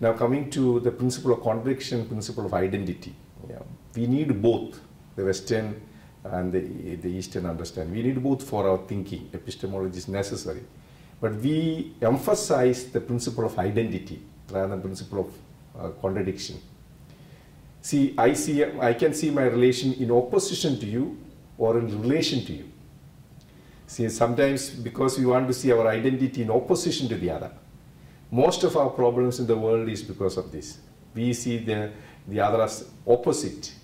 Now coming to the principle of contradiction, principle of identity. Yeah. We need both the Western and the, the Eastern understanding. We need both for our thinking. Epistemology is necessary. But we emphasize the principle of identity rather than principle of uh, contradiction. See, I see, I can see my relation in opposition to you or in relation to you. See, sometimes because we want to see our identity in opposition to the other. Most of our problems in the world is because of this. We see the, the other as opposite.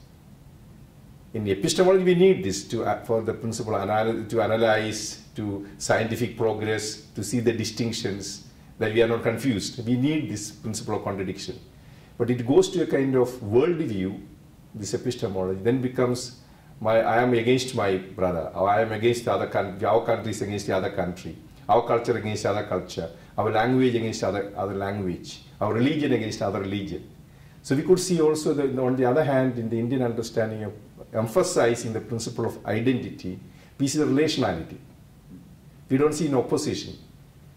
In epistemology, we need this to, uh, for the principle anal to analyze, to scientific progress, to see the distinctions, that we are not confused. We need this principle of contradiction. But it goes to a kind of worldview, this epistemology, then becomes my, I am against my brother, or I am against the other country, our country is against the other country, our culture against other culture, our language against other, other language, our religion against other religion. So we could see also that on the other hand, in the Indian understanding of emphasizing the principle of identity, we see the relationality. We don't see an opposition.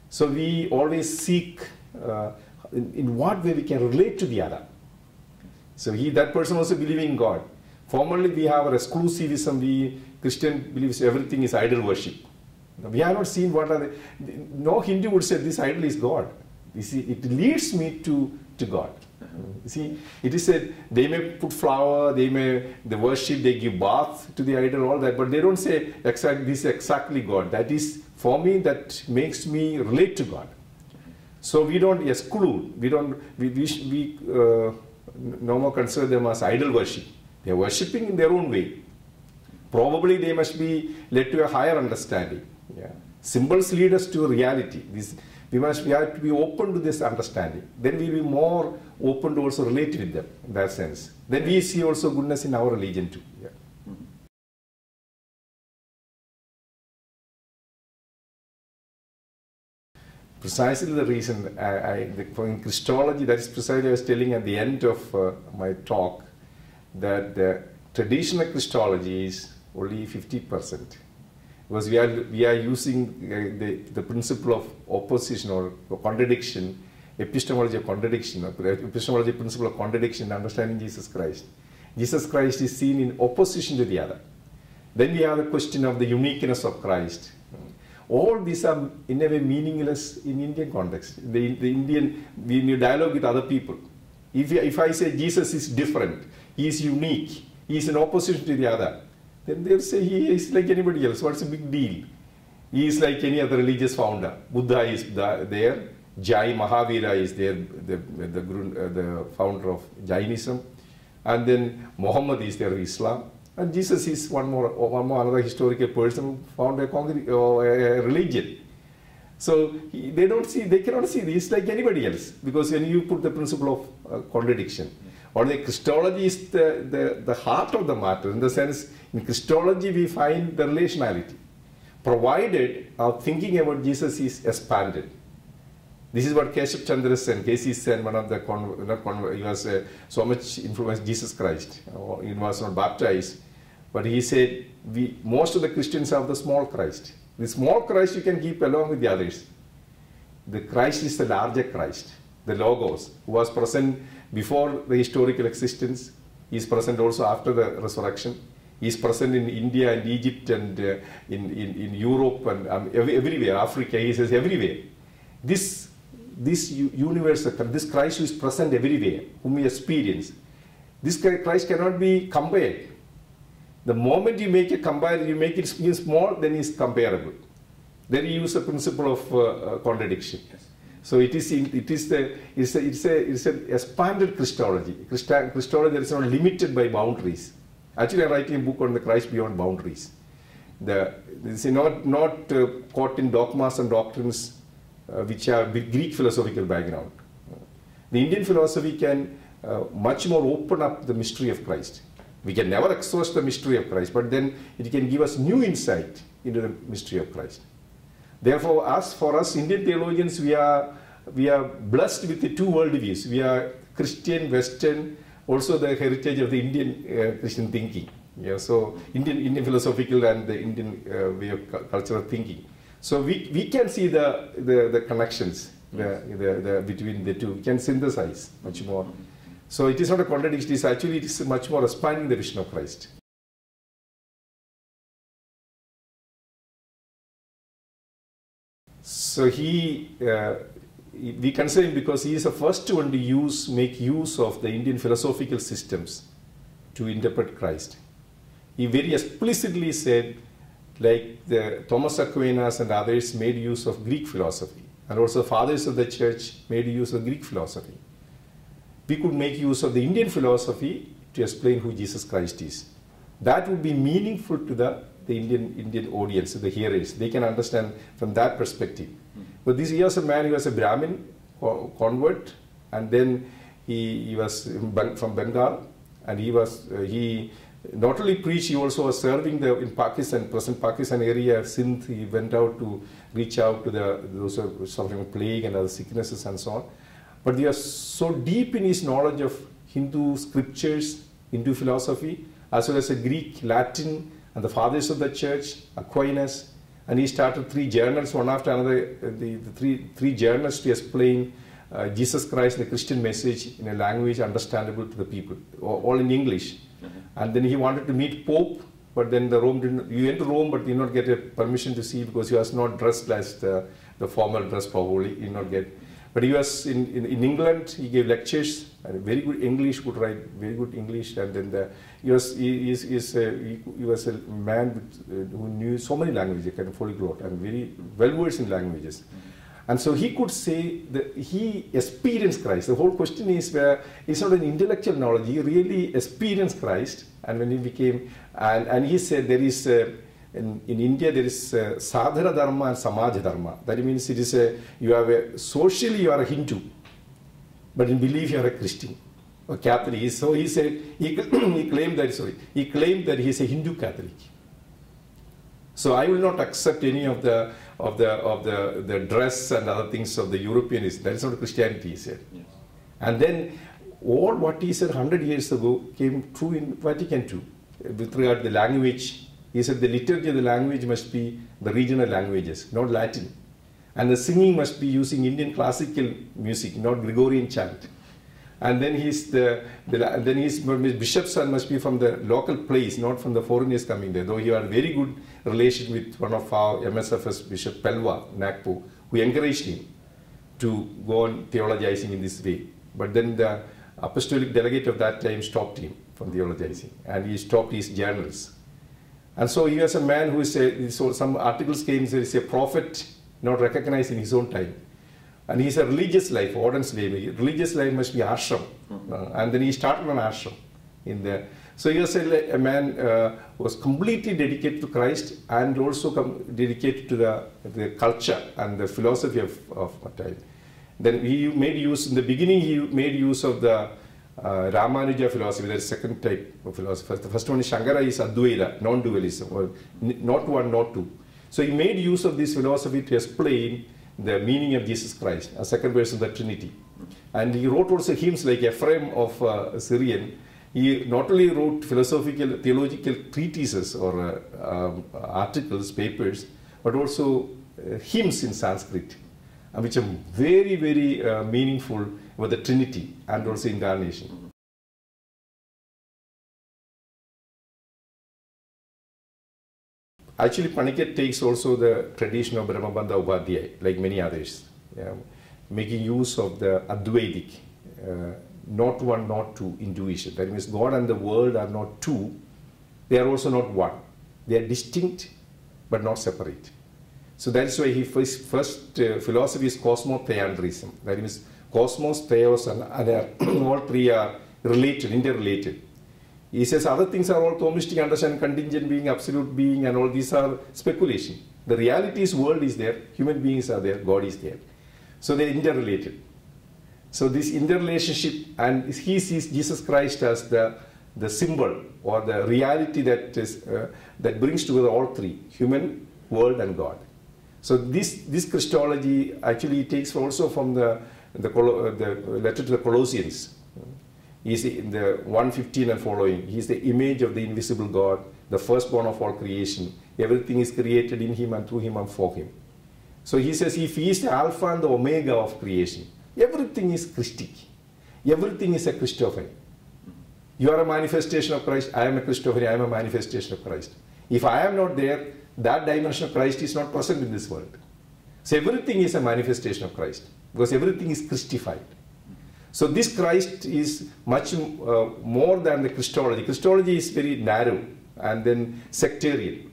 So we always seek uh, in, in, what way we can relate to the other. So he, that person also believing in God. Formerly we have our exclusivism, we Christian believes everything is idol worship. We have not seen what are the, no Hindu would say this idol is God. You see, it leads me to, to God. You see, it is said they may put flower, they may the worship, they give bath to the idol, all that, but they don't say exactly this is exactly God. That is for me that makes me relate to God. So we don't exclude, we don't we we, we uh, no more consider them as idol worship. They are worshipping in their own way. Probably they must be led to a higher understanding. Yeah. Symbols lead us to reality. We must we have to be open to this understanding. Then we will be more open to also relate with them in that sense. Then we see also goodness in our religion too. Yeah. Precisely the reason I, I the, in Christology, that is precisely I was telling at the end of uh, my talk, that the traditional Christology is only 50% because we are, we are using uh, the, the principle of opposition or contradiction, epistemology of contradiction, epistemology principle of contradiction in understanding Jesus Christ. Jesus Christ is seen in opposition to the other. Then we have the question of the uniqueness of Christ. All these are in a way meaningless in Indian context. The, the Indian, when you dialogue with other people, if, if I say Jesus is different, he is unique, he is in opposition to the other, then they'll say he is like anybody else. What's the big deal? He is like any other religious founder. Buddha is there. Jai Mahavira is there, the, the, uh, the founder of Jainism. And then Muhammad is there, Islam. And Jesus is one more, one more another historical person who found a, a religion. So he, they don't see, they cannot see this like anybody else because when you put the principle of uh, contradiction, or the Christology is the, the, the heart of the matter in the sense in Christology we find the relationality provided our thinking about Jesus is expanded. This is what Keshav Chandra Sen, K.C. Sen, one of the, con, not con, he was uh, so much influenced Jesus Christ. He was not baptized, but he said, we, most of the Christians have the small Christ. The small Christ you can keep along with the others. The Christ is the larger Christ, the Logos, who was present before the historical existence. Is present also after the resurrection. He is present in India and Egypt and uh, in, in, in Europe and um, everywhere, Africa, he says everywhere. This this universe, this Christ who is present everywhere, whom we experience, this Christ cannot be compared. The moment you make a comparison, you make it small, then it's comparable. Then you use the principle of uh, contradiction. Yes. So it is, it is the, it's a, it's a, it's a expanded Christology. Christology that is not limited by boundaries. Actually, I'm writing a book on the Christ beyond boundaries. The, this is not, not uh, caught in dogmas and doctrines uh, which have Greek philosophical background. The Indian philosophy can uh, much more open up the mystery of Christ. We can never exhaust the mystery of Christ, but then it can give us new insight into the mystery of Christ. Therefore, as for us Indian theologians, we are we are blessed with the two worldviews. We are Christian, Western, also the heritage of the Indian uh, Christian thinking. Yeah, so Indian Indian philosophical and the Indian uh, way of cultural thinking. So we, we can see the, the, the connections the, the, the, between the two. We can synthesize much more. So it is not a contradiction, it is actually it is much more expanding the vision of Christ. So he, uh, we consider him because he is the first one to use, make use of the Indian philosophical systems to interpret Christ. He very explicitly said, like the Thomas Aquinas and others made use of Greek philosophy, and also fathers of the church made use of Greek philosophy. We could make use of the Indian philosophy to explain who Jesus Christ is. That would be meaningful to the, the Indian, Indian audience, the hearers. They can understand from that perspective. But this he was a man, he was a Brahmin convert, and then he, he was from Bengal, and he was, uh, he not only preached, he also was serving the, in Pakistan, present Pakistan area, Sindh, he went out to reach out to the, those who were suffering plague and other sicknesses and so on. But he was so deep in his knowledge of Hindu scriptures, Hindu philosophy, as well as a Greek, Latin, and the fathers of the church, Aquinas, and he started three journals, one after another, uh, the, the three, three journals to explain uh, Jesus Christ, and the Christian message in a language understandable to the people, all in English. Mm-hmm. And then he wanted to meet Pope, but then the Rome didn't, he went to Rome, but did not get a permission to see because he was not dressed as the, the formal dress probably, he did not get but he was in, in, in England, he gave lectures, and very good English, could write very good English, and then the, he, was, he, is, a, he, he, was a man with, uh, who knew so many languages, kind of polyglot, and very well versed in languages. And so he could say that he experienced Christ. The whole question is where it's not an intellectual knowledge, he really experienced Christ, and when he became, and, and he said there is a, in, in India, there is uh, sadhana dharma and samaj dharma. That means it is a, you have a, socially you are a Hindu, but in belief you are a Christian or Catholic. So he said, he, he claimed that, sorry, he claimed that he is a Hindu Catholic. So I will not accept any of the, of the, of the, the dress and other things of the Europeanism. That is not Christianity, he said. Yes. And then all what he said 100 years ago came true in Vatican II with regard to the language he said the liturgy of the language must be the regional languages, not Latin. And the singing must be using Indian classical music, not Gregorian chant. And then he's the, the then his bishop's son must be from the local place, not from the foreigners coming there. Though he had a very good relation with one of our MSFS Bishop Pelvat, Nagpur, who encouraged him to go on theologizing in this way. But then the apostolic delegate of that time stopped him from theologizing, and he stopped his journals. And so he was a man who is a, so some articles came, he is a prophet not recognized in his own time. And he's a religious life, ordinance way. Religious life must be ashram. Mm-hmm. Uh, and then he started an ashram in there. So he was a, a man uh, was completely dedicated to Christ and also dedicated to the, the culture and the philosophy of, of time. Then he made use, in the beginning he made use of the uh, Ramanuja philosophy, is second type of philosophy. The first one is Shankara is Advaita, non-dualism, or not one, not two. So he made use of this philosophy to explain the meaning of Jesus Christ, a second person of the Trinity. And he wrote also hymns like Ephraim of uh, Syrian. He not only wrote philosophical, theological treatises or uh, um, articles, papers, but also uh, hymns in Sanskrit, which are very, very uh, meaningful with the Trinity and also incarnation. Actually, Panikkar takes also the tradition of Brahmabandhab Upadhyay, like many others, yeah, making use of the Advaitic, uh, not one, not two intuition. That means God and the world are not two, they are also not one. They are distinct but not separate. So that's why his first, first uh, philosophy is cosmotheandrism. That means cosmos, theos, and other, all three are related, interrelated. He says other things are all Thomistic understanding, contingent being, absolute being, and all these are speculation. The reality is world is there, human beings are there, God is there. So they're interrelated. So this interrelationship, and he sees Jesus Christ as the, the symbol or the reality that, is, uh, that brings together all three, human, world, and God. So this, this Christology actually takes also from the the, uh, the letter to the Colossians. He's in the 115 and following. He's the image of the invisible God, the firstborn of all creation. Everything is created in him and through him and for him. So he says if he is the Alpha and the Omega of creation, everything is Christic. Everything is a Christophany. You are a manifestation of Christ, I am a Christophany, I am a manifestation of Christ. If I am not there, that dimension of Christ is not present in this world. So everything is a manifestation of Christ because everything is Christified. So this Christ is much uh, more than the Christology. Christology is very narrow and then sectarian.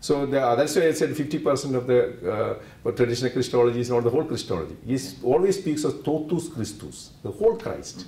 So the, that's why I said 50% of the uh, traditional Christology is not the whole Christology. He always speaks of totus Christus, the whole Christ.